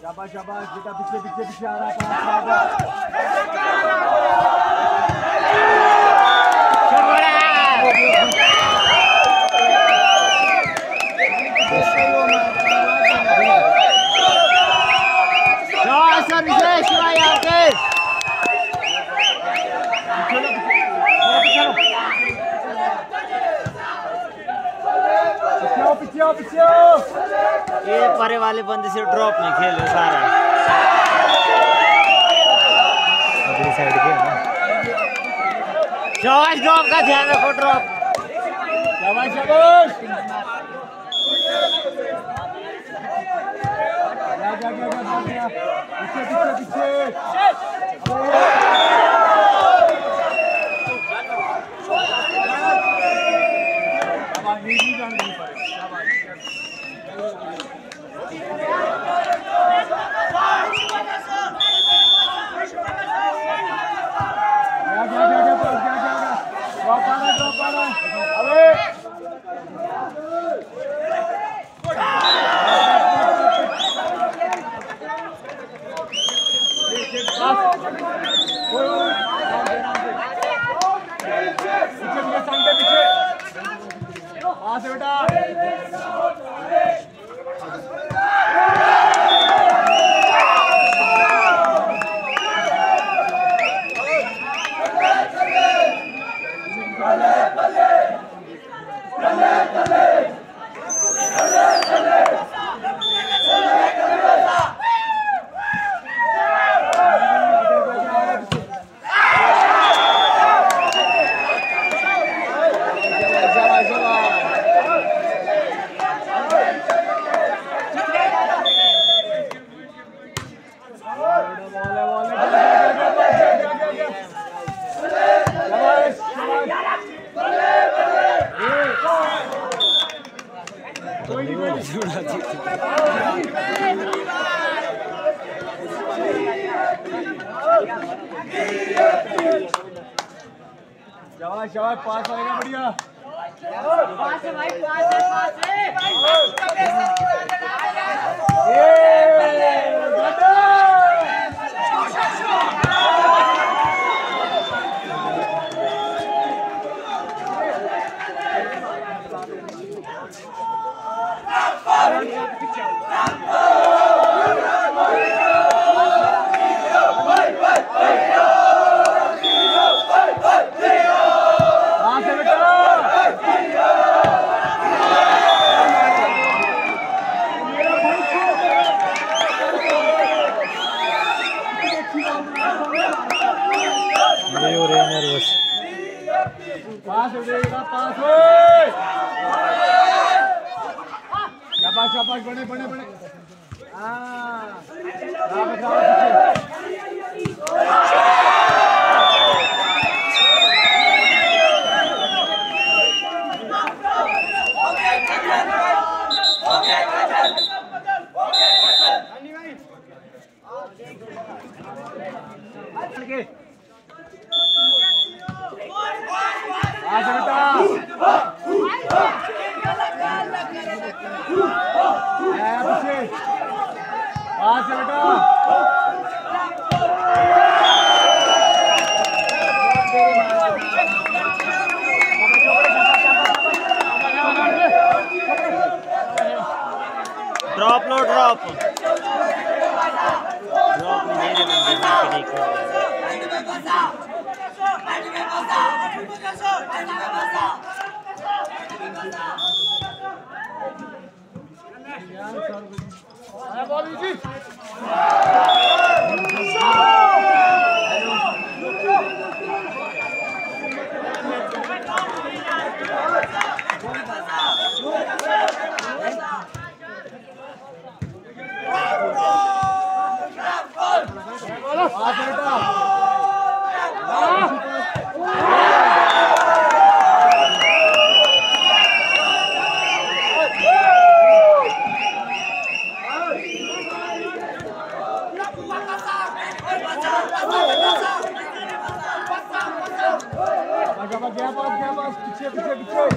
शाबाश शाबाश बेटा पीछे पीछे पीछे आ रहा था ये परे वाले बंदे से ड्रॉप नहीं खेले सारा। अगली साइड के शाबाश ड्रॉप का ध्यान रखो ड्रॉप शाबाश शाबाश। जा जा जा जा जा। पीछे पीछे पीछे शाबाश नीचे नहीं जाने देनी पड़ेगी शाबाश जा जा जा जा बस, जा जा जा ड्रॉप आ रहा है ड्रॉप आ रहा है अबे पीछे पीछे सांगे पीछे पास है बेटा शाबाश शाबाश शाबाश शाबाश पास आएगा बढ़िया ये ये हो रहे हैं नर्वस पास हो जाएगा पास हो। शाबाश शाबाश बड़े बड़े बड़े। हाँ। शाबाश, शाबाश, के। बेटा आया पीछे आ जा बेटा ड्रॉप लो ड्रॉप ड्रॉप मेरे बंदे में 해봤어! 빨리 해봤어! Baba gel baba gel baba. Biçe biçe biçe.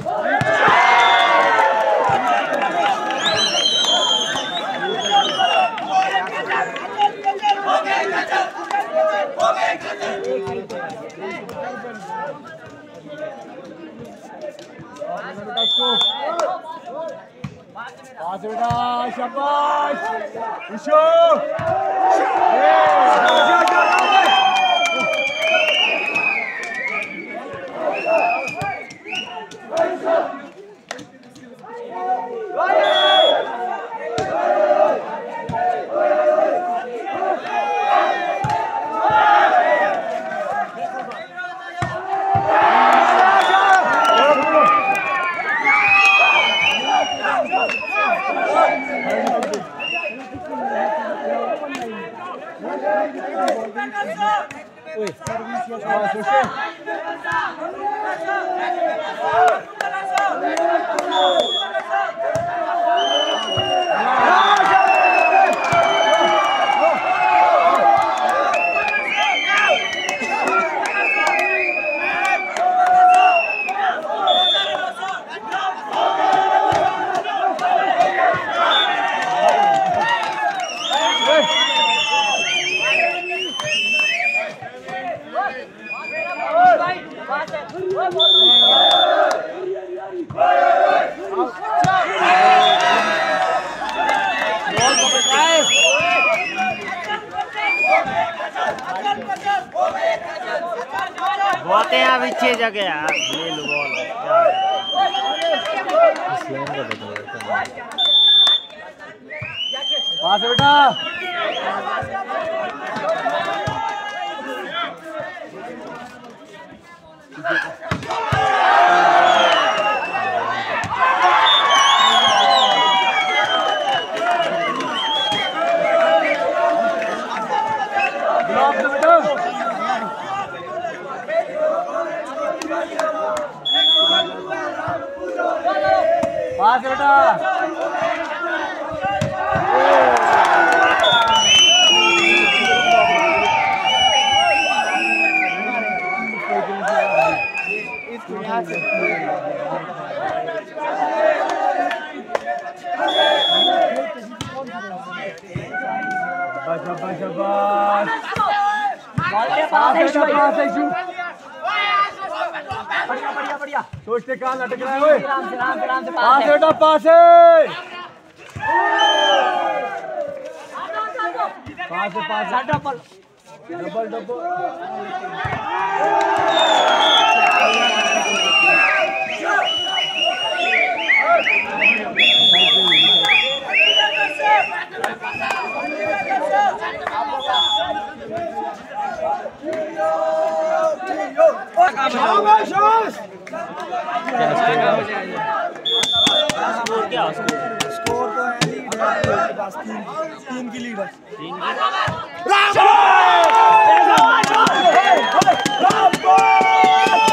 Pass it on, Shabash! Yeah! Oi. जगह यार। बॉल पास बेटा गुलाब से बेटा पास बेटा शाबाश शाबाश शाबाश। बढ़िया सोचते कहाँ लटक रहा है पास बेटा पास है। Pass pass double. Double double. Score क्या स्कोर स्कोर तो है लीड है तीन तीन की लीड है राम अरे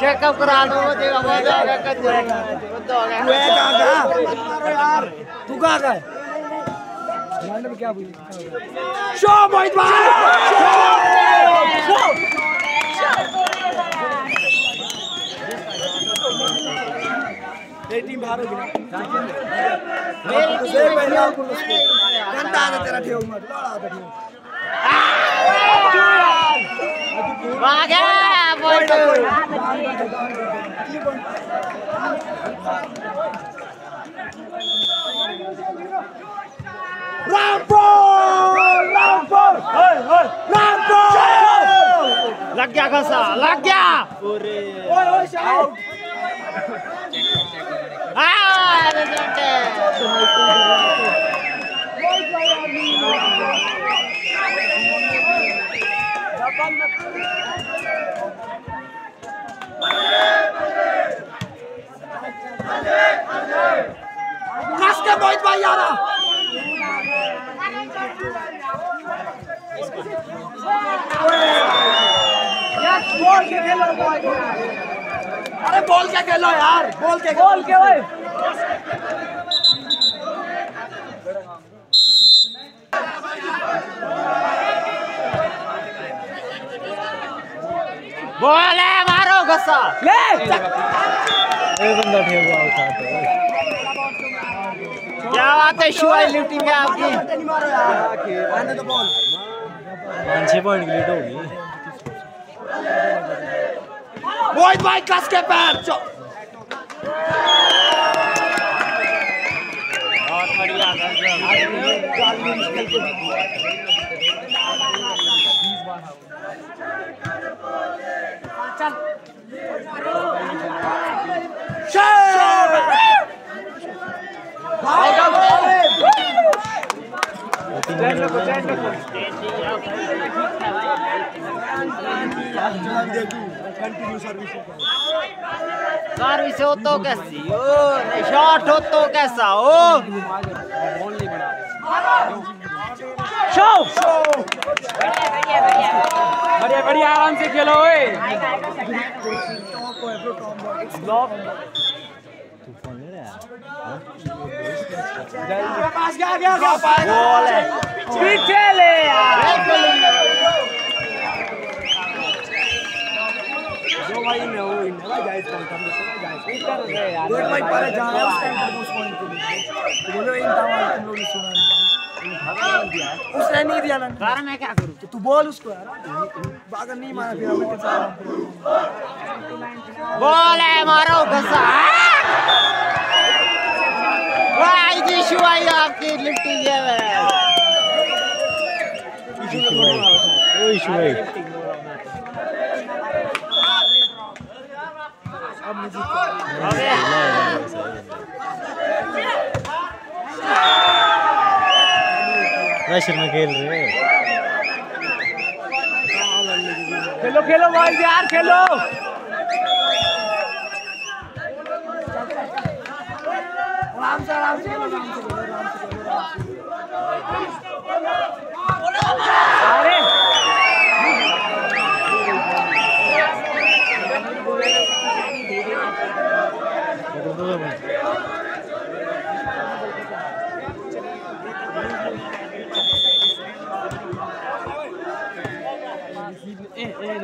चेकअप करा वो यार तू कहाँ गए? क्या बोली शो मोहित भाई टीम बाहर हो गई गंदा तेरा ठेव मत लड़ा आता ठेव। लग गया घसा लग गया ओए अरे बोल के खेलो यार बोल के बोल के भाई बॉल मारो गुस्सा। ले। एक बंदा ठीक हुआ उठाते क्या बात है शिवाई लिफ्टिंग है आपकी? नहीं मारो यार आने तो बॉल पाँच छः पॉइंट की लीड होगी मोहित भाई कस के पैर चो बहुत बढ़िया सर्विस हो तो कैसी हो शॉट हो तो कैसा हो शो बढ़िया बढ़िया आराम से खेलो पास गया गया गया बॉल है पीछे ले यार जो भाई ने वो इन ना जायज़ पॉइंट हम लोग जायज़ कर रहे यार दो पॉइंट पर जा रहा है उस टाइम पर उस पॉइंट के लिए बोलो इन तमाम तुम लोग सुना नहीं उसने नहीं दिया ना सर मैं क्या करूँ तो बोल उसको यार अगर नहीं मारा फिर हमें कैसा बॉल है मारो गुस्सा भाई जी शिवाई आपकी लिफ्टिंग है ओ इशू भाई प्रेशर में खेल रहे हो खेलो खेलो भाई यार खेलो आराम से आराम से खेलो आराम से खेलो आराम से खेलो आराम से अरे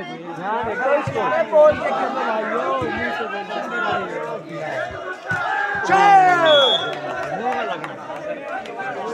अरे बोल के खेलो भाइयों मुँह से बोल